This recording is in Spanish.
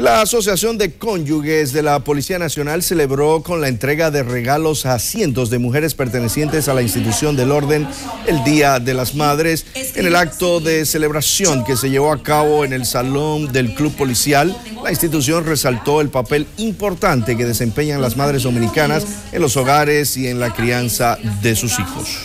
La Asociación de Cónyuges de la Policía Nacional celebró con la entrega de regalos a cientos de mujeres pertenecientes a la institución del orden el Día de las Madres en el acto de celebración que se llevó a cabo en el Salón del Club Policial. La institución resaltó el papel importante que desempeñan las madres dominicanas en los hogares y en la crianza de sus hijos.